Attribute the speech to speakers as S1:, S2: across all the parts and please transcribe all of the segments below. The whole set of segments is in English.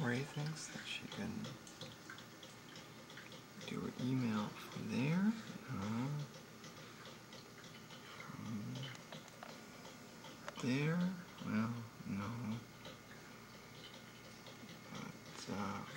S1: Ray thinks that she can do her email from there. From there. Well, no. But uh,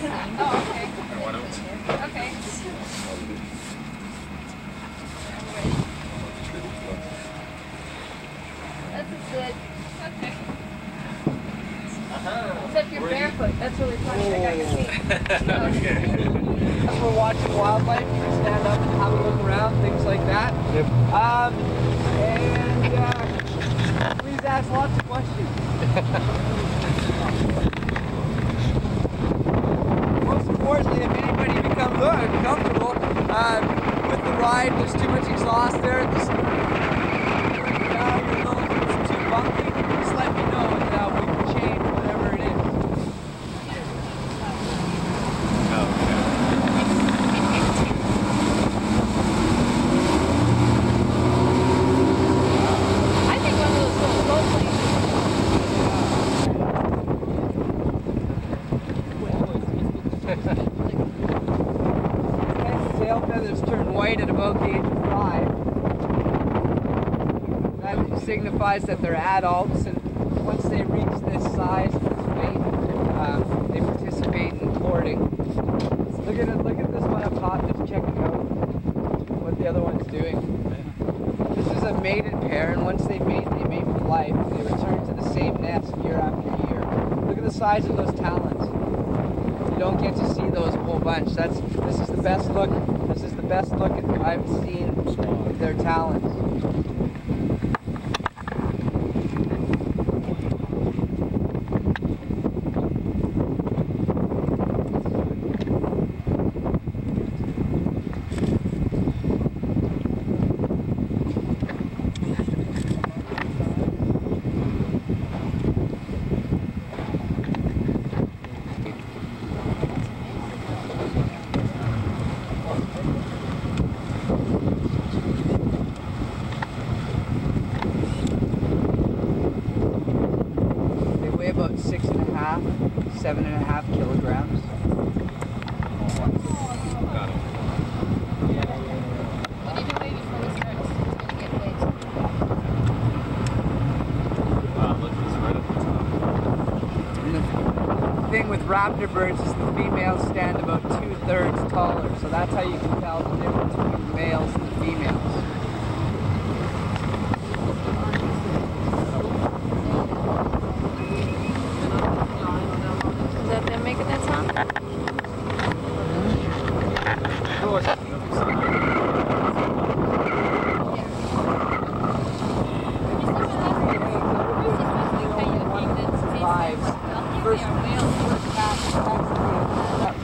S1: Oh.
S2: Oh, okay.
S1: Want to.
S2: Okay. That's good. Okay. Except you're barefoot. That's really funny. I got your feet.
S3: As we're watching wildlife, you can stand up and have a look around, things like that.
S1: Yep.
S3: Um, and uh, please ask lots of questions. Importantly, if anybody becomes uncomfortable uh, with the ride, there's too much exhaust there at the start. Uh, you're a little it's too bumpy, just let me know and uh, we can change whatever it is.
S2: I think one of those little boat places.
S3: Nice sail tail feathers turn white at about the age of five. That they're adults, and once they reach this size, this weight, um, they participate in courting. Look at it, look at this one up top, just checking out what the other one's doing. This is a mated pair, and once they mate, they mate for life. They return to the same nest year after year. Look at the size of those talons. You don't get to see those whole bunch. That's this is the best look. This is the best look I've seen with their talons. They weigh about six and a half, seven and a half kilograms.
S1: The
S3: thing with raptor birds is the females stand about two thirds taller, so that's how you can tell the difference between the males and the females.
S2: Is that them making that sound?
S3: Fives. First,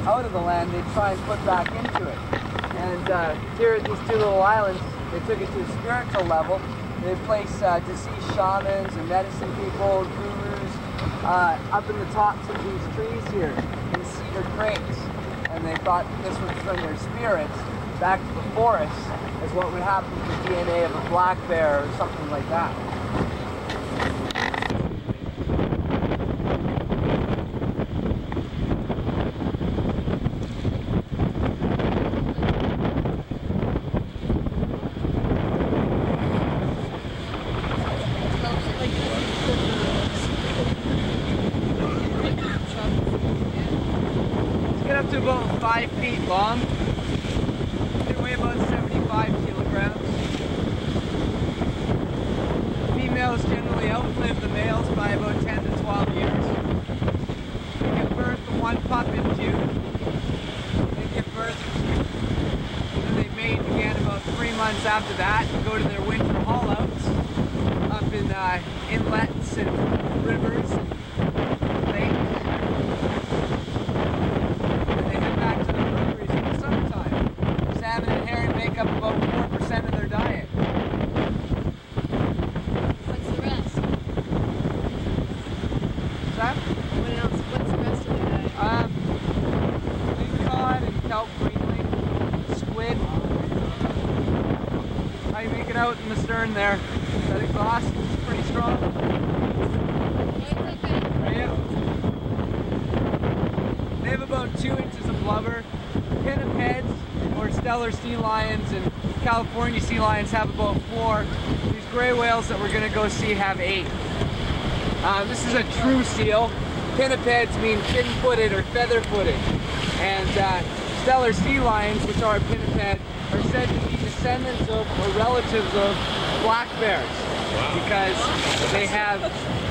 S3: out of the land, they try and put back into it. And uh, here at these two little islands, they took it to a spiritual level. They place uh, deceased shamans and medicine people, gurus, uh, up in the tops of these trees here in cedar crates. And they thought this would bring their spirits back to the forest as what would happen to the DNA of a black bear or something like that. It's get up to about five feet long. They weigh about 75 kilograms. Females generally outlive the males by about 10 to 12 years. They give birth to one pup in June. They give birth and then they mate again about three months after that and go to their winter haulouts up in uh, and rivers lakes. And they head back to the breweries in the summertime. Salmon and herring make up about 4% of their diet.
S2: What's the rest?
S3: That?
S2: What else? What's the rest of their diet?
S3: Um, big cod and kelp greenling, squid. How you make it out in the stern there? Is that exhaust? It's pretty strong.
S2: It's okay.
S3: Yeah. They have about two inches of blubber. Pinnipeds or Steller sea lions and California sea lions have about four. These gray whales that we're gonna go see have eight. Uh, this is a true seal. Pinnipeds mean fin-footed or feather-footed. And uh, Steller sea lions, which are a pinniped, are said to be descendants of or relatives of black bears because they have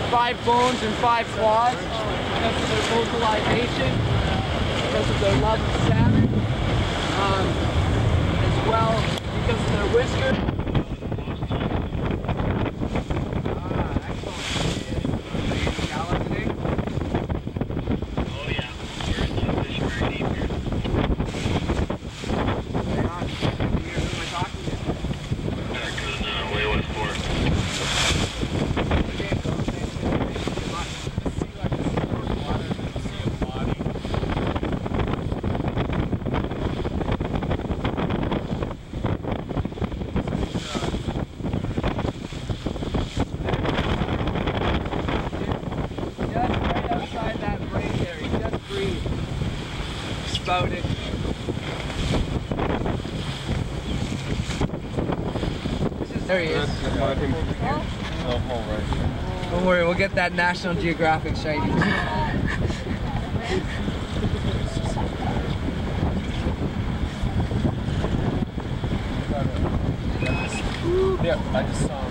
S3: five bones and five claws because of their vocalization, because of their love of salmon, um, as well because of their whiskers. Ah, excellent. Gala today?
S4: Oh yeah, we're in the fish very deep here.
S3: Right on. Here, who am I talking to?
S4: Back on uh, way west fork.
S3: Okay, so thanks for the information. Good luck. There he is. Don't worry, we'll get that National Geographic shiny.
S1: Yeah, I just saw him.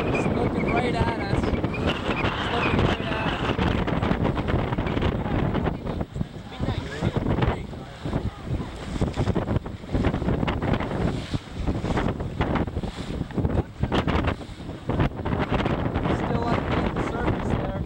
S3: It's looking right at us. It's looking right at us. Still underneath the surface there.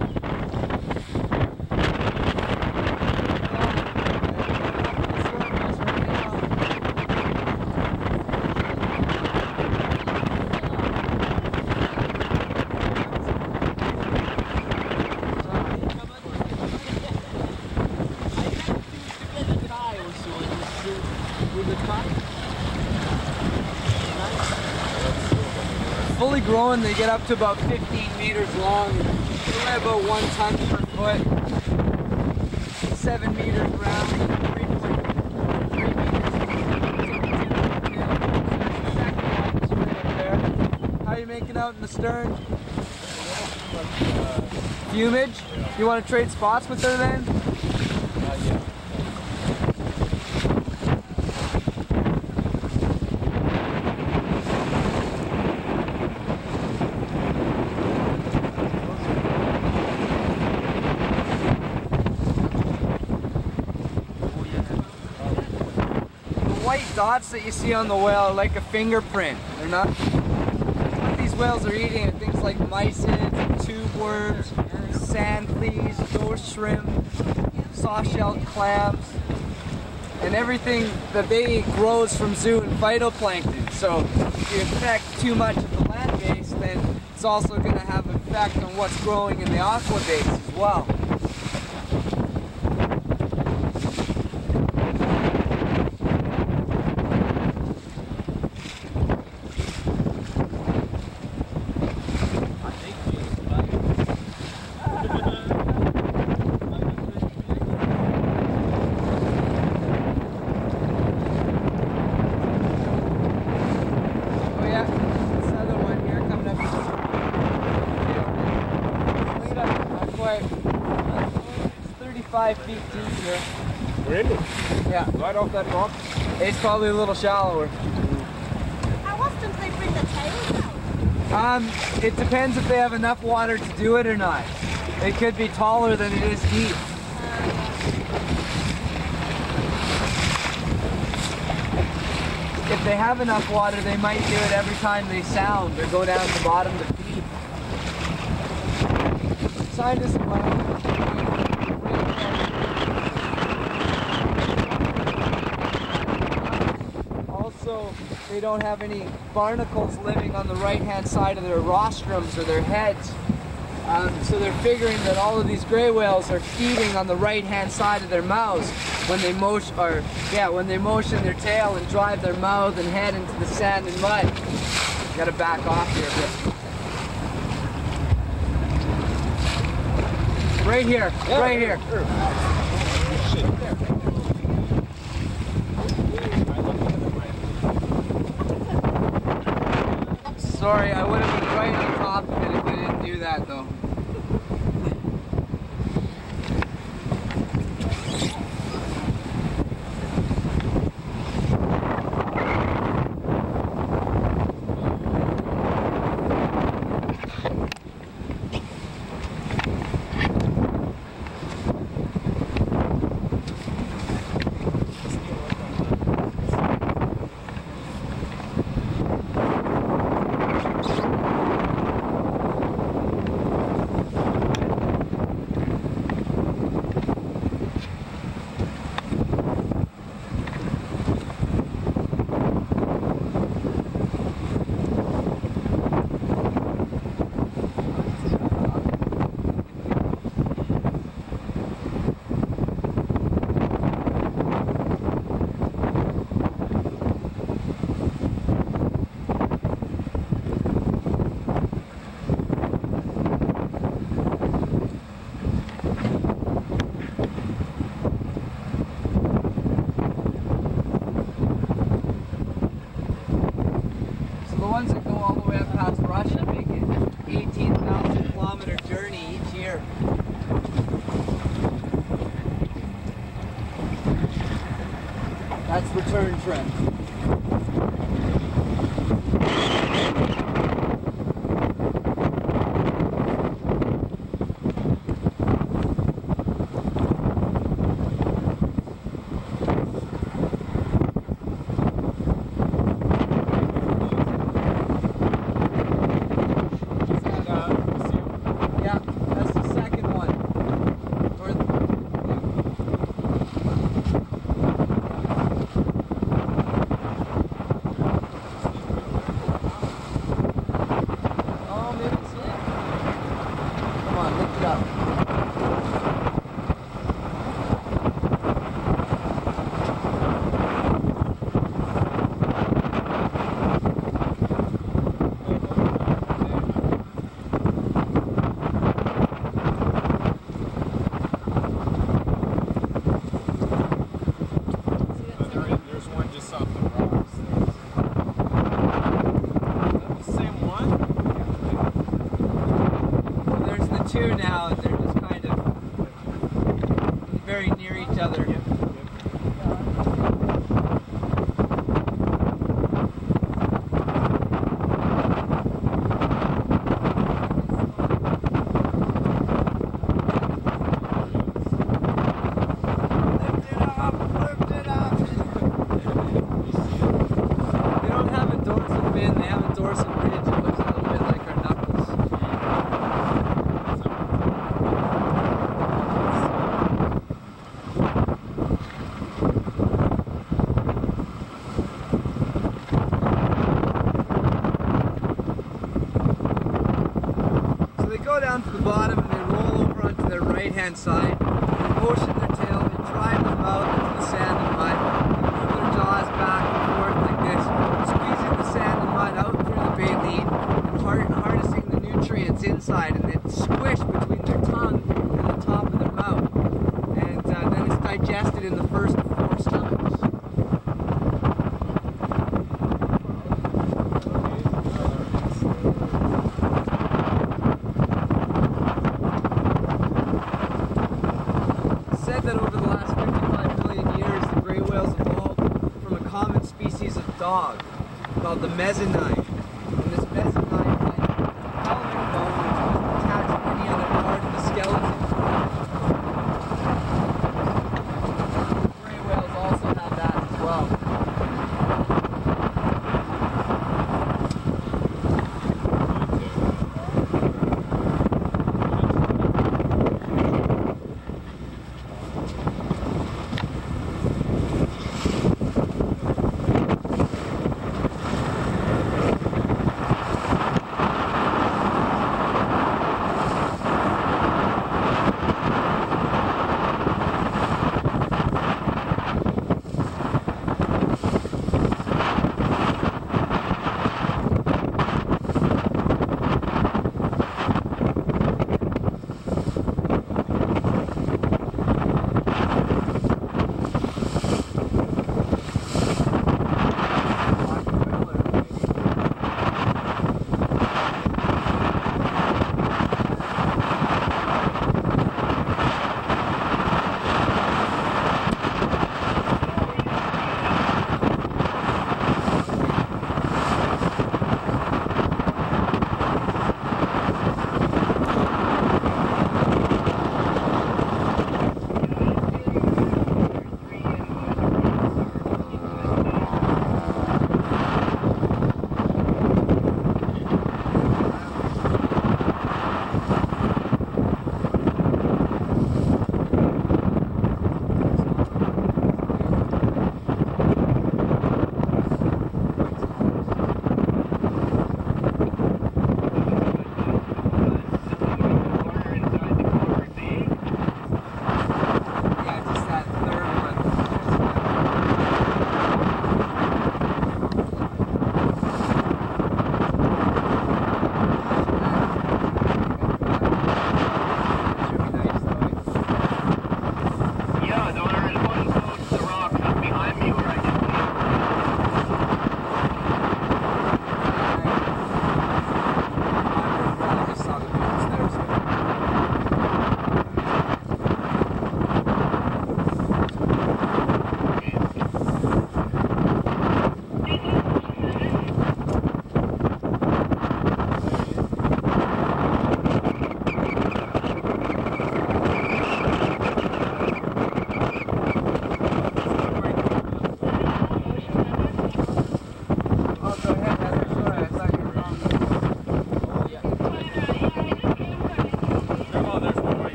S3: Grown, they get up to about 15 meters long. About one ton per foot. Seven meters round. How you making out in the stern? Uh, Fumage? You want to trade spots with her then? The white dots that you see on the whale are like a fingerprint. They're not. What these whales are eating are things like mysids, tube worms, sand fleas, ghost shrimp, soft-shelled clams, and everything that they eat grows from zoo and phytoplankton. So if you affect too much of the land base, then it's also going to have an effect on what's growing in the aqua base as well. Oh yeah, this other one here coming up. Look at that, not quite. It's 35 feet deep here.
S1: Really?
S3: Yeah,
S1: Right off that rock?
S3: it's probably a little shallower.
S2: How often do they bring the tails out?
S3: Um, it depends if they have enough water to do it or not. It could be taller than it is deep. If they have enough water, they might do it every time they sound or go down to the bottom to feed. Scientists Also, they don't have any barnacles living on the right-hand side of their rostrums or their heads. Um, so they're figuring that all of these gray whales are feeding on the right-hand side of their mouths when they motion, or yeah, when they motion their tail and drive their mouth and head into the sand and mud. Got to back off here a bit. Right here, right here. Sorry, I would have been right on top of it if I didn't do that though. That's return trip. Yeah, that's the second one. Or Oh, maybe it's it. Come on, lift it up.
S1: There's one just off the rocks. The same one?
S3: There's the two now, and they're just kind of very near each other. Lift it up, lift it up. They don't have a dorsal fin, they have a dorsal ridge. It looks a little bit like our knuckles. So they go down to the bottom and they roll over onto their right hand side, motion their tail, they drive their mouth into the sand and mud, move their jaws back and forth like this, squeezing the sand and mud out through the baleen and har- harnessing the nutrients inside and then squish between their tongue and the top of their mouth. And uh, then it's digested in the first four stomachs. It's said that over the last 55 million years, the gray whales evolved from a common species of dog called the Mesonyx.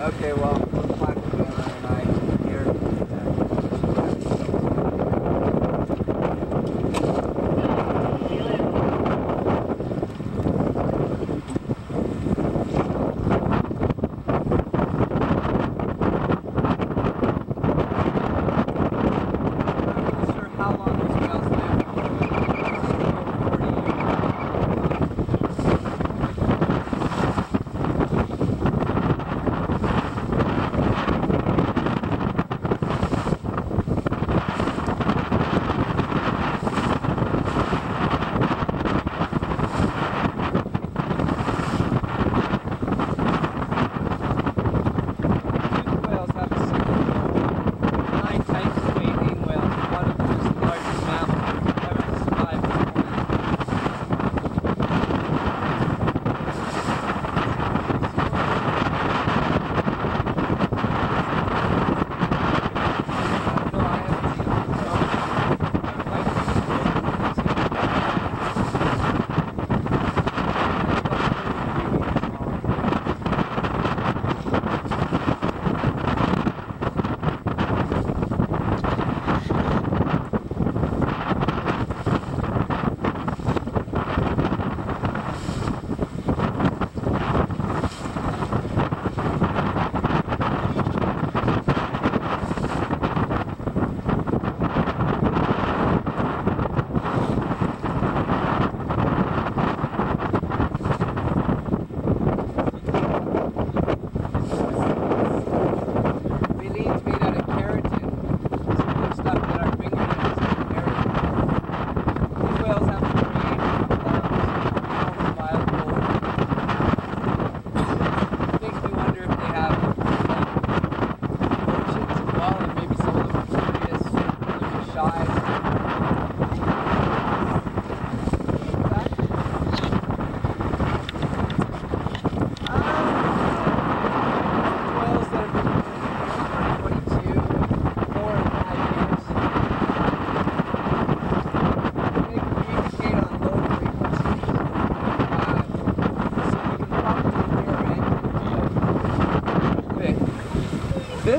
S3: Okay, well,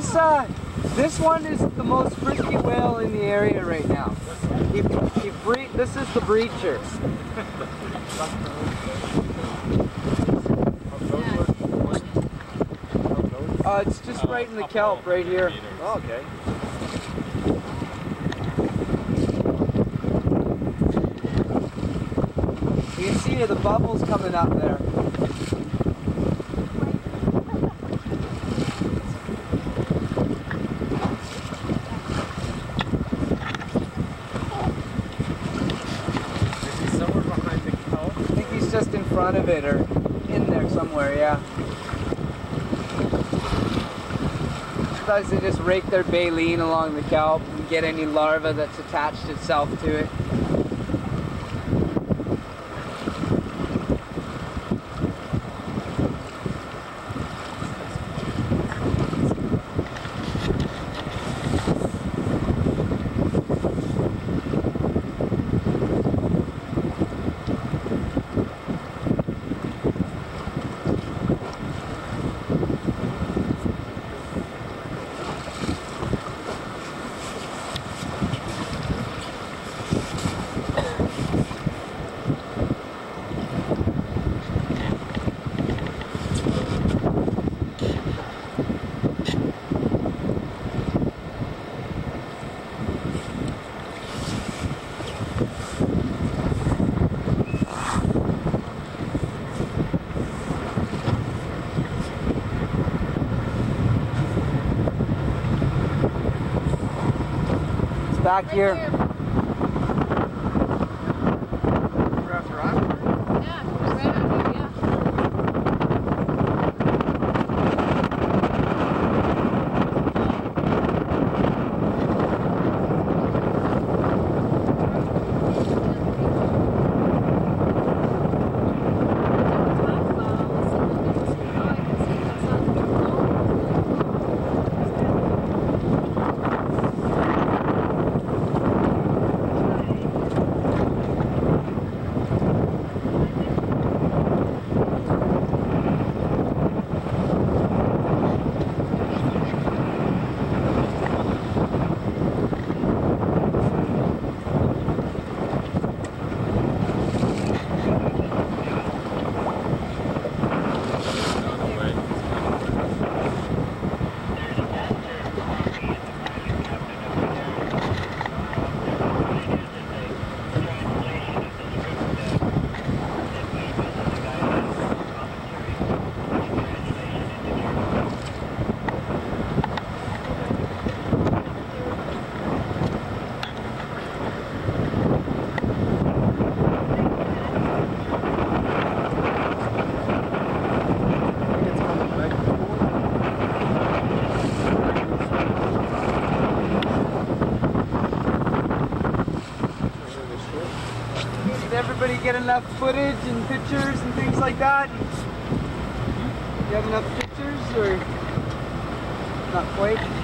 S3: This uh, this one is the most frisky whale in the area right now. He, he bre- this is the breacher. Uh, it's just right in the kelp, right here.
S1: Oh, okay.
S3: You can see the bubbles coming up there.
S1: Is he somewhere behind the kelp?
S3: I think he's just in there somewhere, yeah. Sometimes they just rake their baleen along the kelp and get any larva that's attached itself to it. Back here.
S2: Did everybody
S3: get enough footage and pictures and things like that? You have enough pictures or not quite?